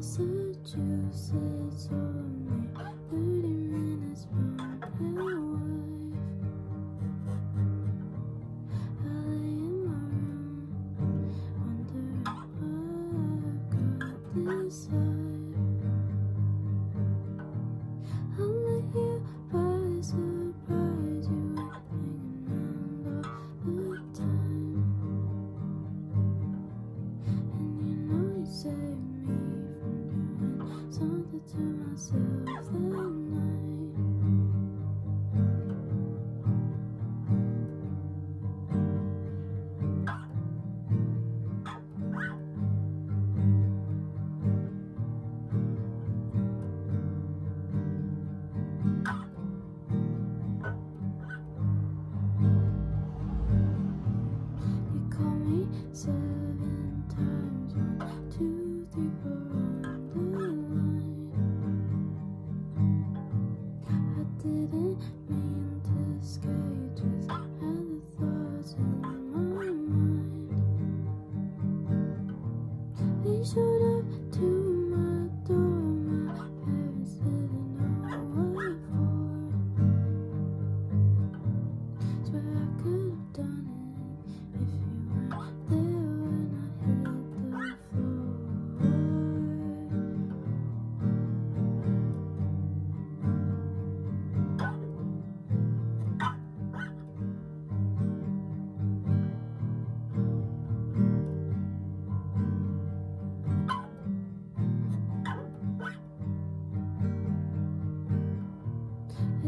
Massachusetts only 30 minutes from Alewife. I lay in my room, wondering why I got this high. to myself the night. didn't mean to scare you, just had the thoughts in my mind.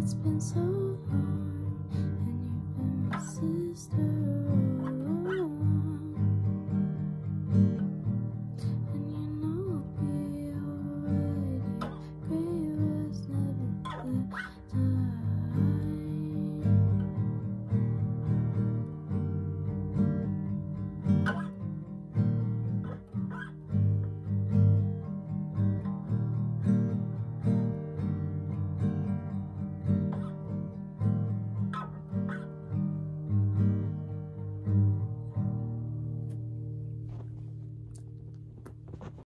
It's been so long, and you've been my sister.